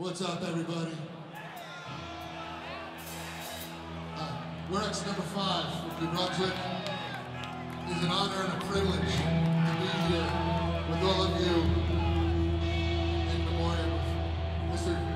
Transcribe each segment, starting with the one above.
What's up, everybody? Uh, we're Ex Number Five from New Brunswick. It's an honor and a privilege to be here with all of you in memoriam of Mr.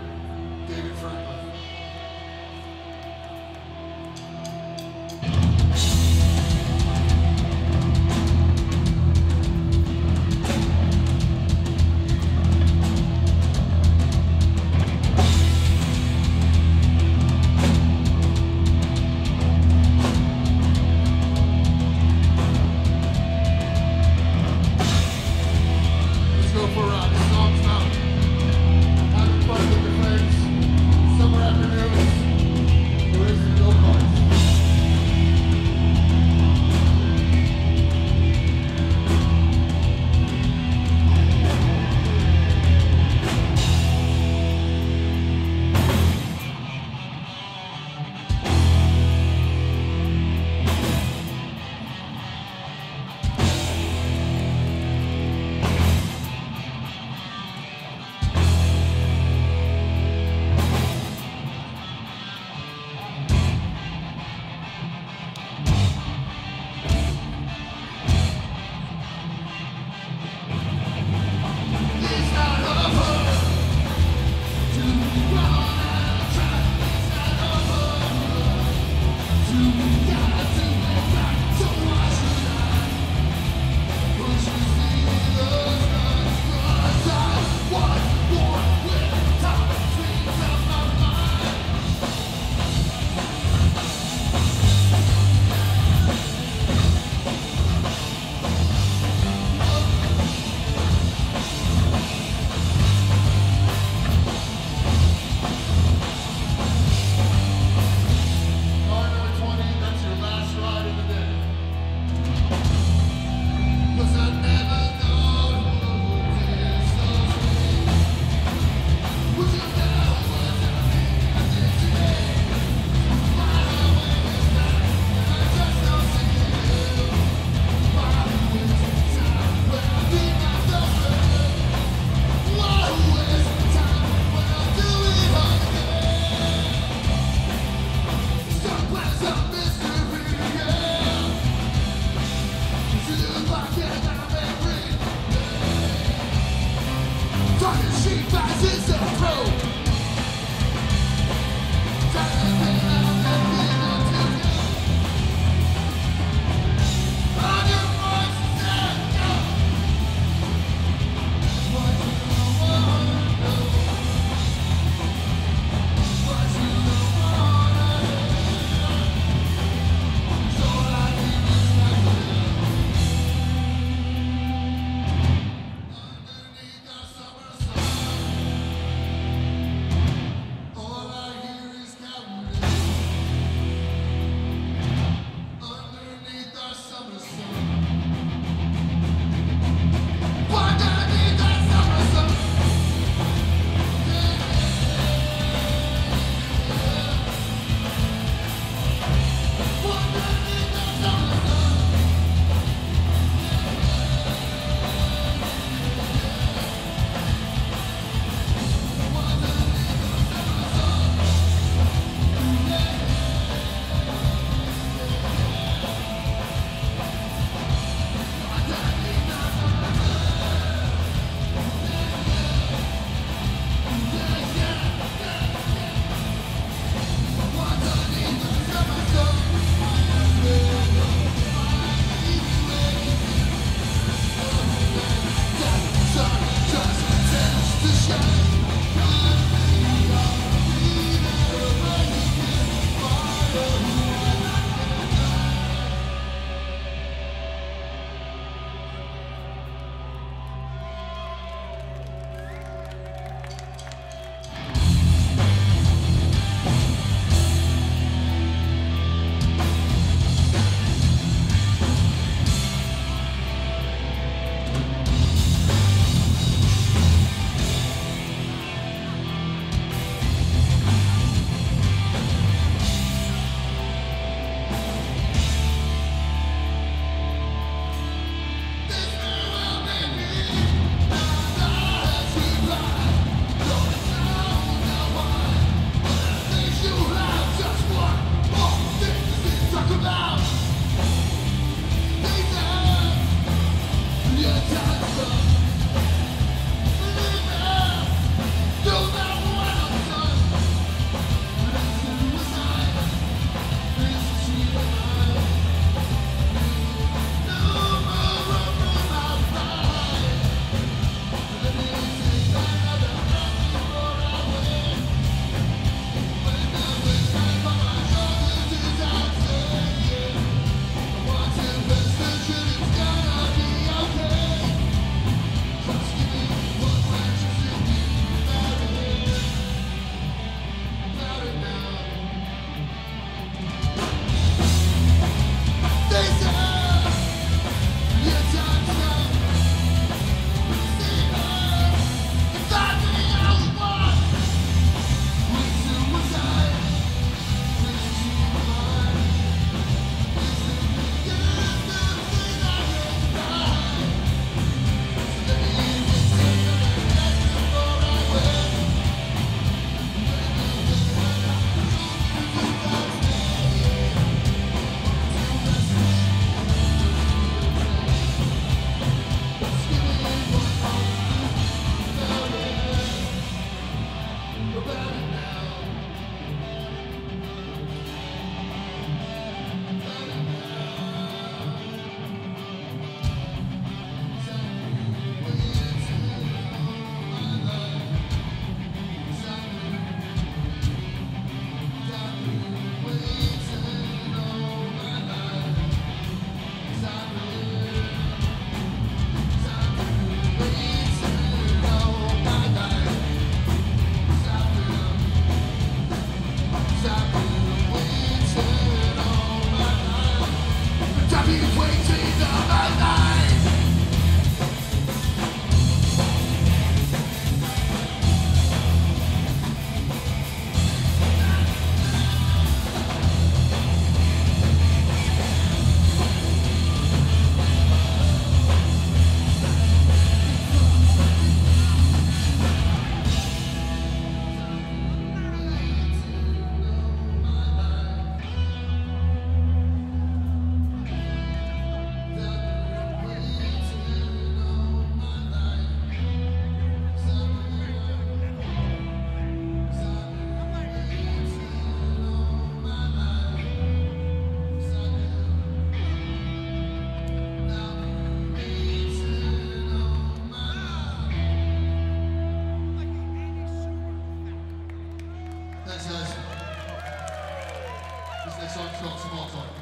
This next song's called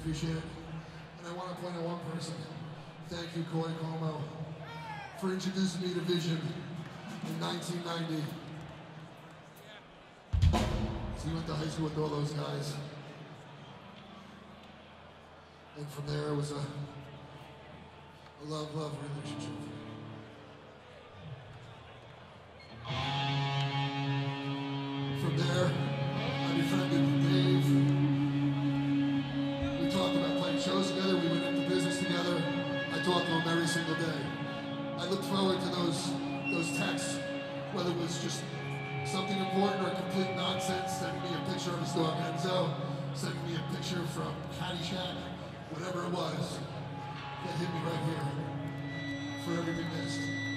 appreciate it. And I want to point out one person. Thank you, Corey Como, for introducing me to Vision in 1990. So you went to high school with all those guys. And from there, it was a, a love, love relationship. From there, Enzo, sending me a picture from Caddyshack, whatever it was, that hit me right here for everything missed.